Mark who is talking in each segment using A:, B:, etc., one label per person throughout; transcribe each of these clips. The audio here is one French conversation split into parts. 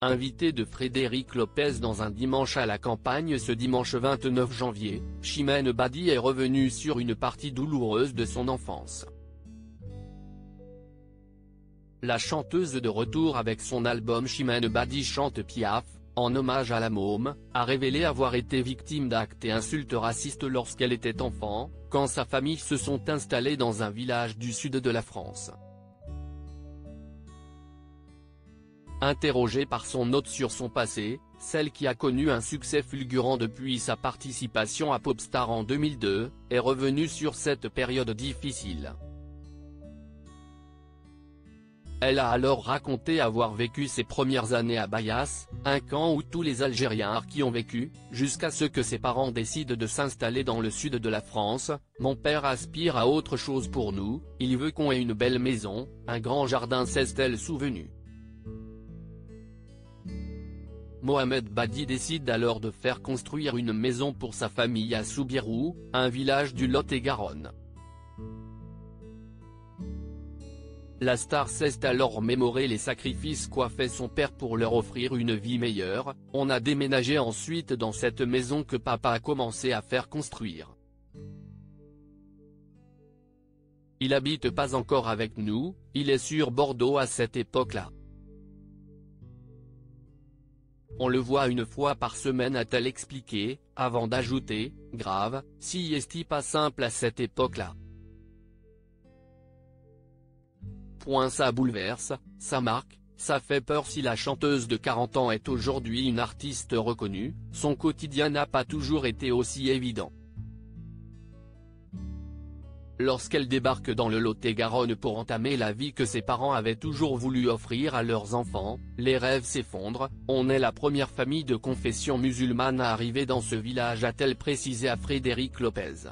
A: invité de Frédéric Lopez dans un dimanche à la campagne ce dimanche 29 janvier, Chimène Badi est revenue sur une partie douloureuse de son enfance. La chanteuse de retour avec son album Chimène Badi chante Piaf, en hommage à la môme, a révélé avoir été victime d'actes et insultes racistes lorsqu'elle était enfant, quand sa famille se sont installés dans un village du sud de la France. Interrogée par son hôte sur son passé, celle qui a connu un succès fulgurant depuis sa participation à Popstar en 2002, est revenue sur cette période difficile. Elle a alors raconté avoir vécu ses premières années à Bayas, un camp où tous les Algériens qui ont vécu, jusqu'à ce que ses parents décident de s'installer dans le sud de la France, mon père aspire à autre chose pour nous, il veut qu'on ait une belle maison, un grand jardin s'est-elle souvenue. Mohamed Badi décide alors de faire construire une maison pour sa famille à Soubirou, un village du Lot-et-Garonne. La star s'est alors mémoré les sacrifices qu'a fait son père pour leur offrir une vie meilleure, on a déménagé ensuite dans cette maison que papa a commencé à faire construire. Il habite pas encore avec nous, il est sur Bordeaux à cette époque-là. On le voit une fois par semaine a-t-elle expliqué, avant d'ajouter, grave, si est pas simple à cette époque-là. Point ça bouleverse, ça marque, ça fait peur si la chanteuse de 40 ans est aujourd'hui une artiste reconnue, son quotidien n'a pas toujours été aussi évident. Lorsqu'elle débarque dans le Lot-et-Garonne pour entamer la vie que ses parents avaient toujours voulu offrir à leurs enfants, les rêves s'effondrent, on est la première famille de confession musulmane à arriver dans ce village a-t-elle précisé à Frédéric Lopez.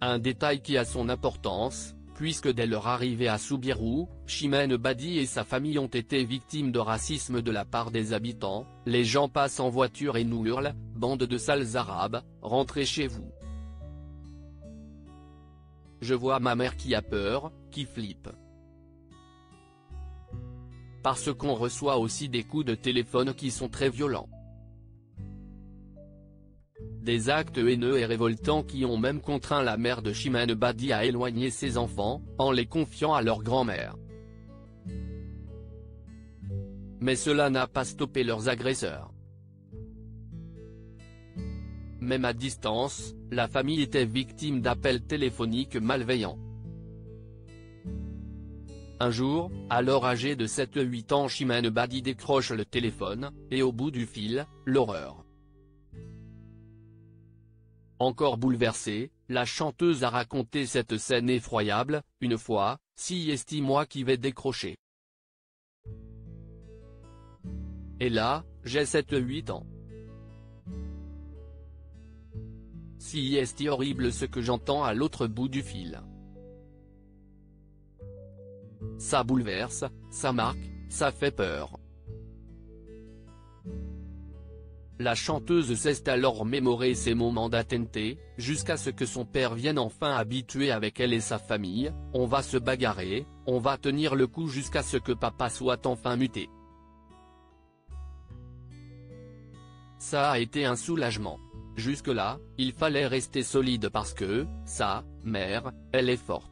A: Un détail qui a son importance, puisque dès leur arrivée à Soubirou, Chimène Badi et sa famille ont été victimes de racisme de la part des habitants, les gens passent en voiture et nous hurlent, bande de sales arabes, rentrez chez vous. Je vois ma mère qui a peur, qui flippe. Parce qu'on reçoit aussi des coups de téléphone qui sont très violents. Des actes haineux et révoltants qui ont même contraint la mère de Chimène Badi à éloigner ses enfants, en les confiant à leur grand-mère. Mais cela n'a pas stoppé leurs agresseurs. Même à distance, la famille était victime d'appels téléphoniques malveillants. Un jour, alors âgé de 7-8 ans Chimène Badi décroche le téléphone, et au bout du fil, l'horreur. Encore bouleversée, la chanteuse a raconté cette scène effroyable, une fois, si est moi qui vais décrocher. Et là, j'ai 7-8 ans. Si est horrible ce que j'entends à l'autre bout du fil. Ça bouleverse, ça marque, ça fait peur. La chanteuse s'est alors mémoré ses moments d'attenté, jusqu'à ce que son père vienne enfin habituer avec elle et sa famille, on va se bagarrer, on va tenir le coup jusqu'à ce que papa soit enfin muté. Ça a été un soulagement. Jusque-là, il fallait rester solide parce que, sa mère, elle est forte.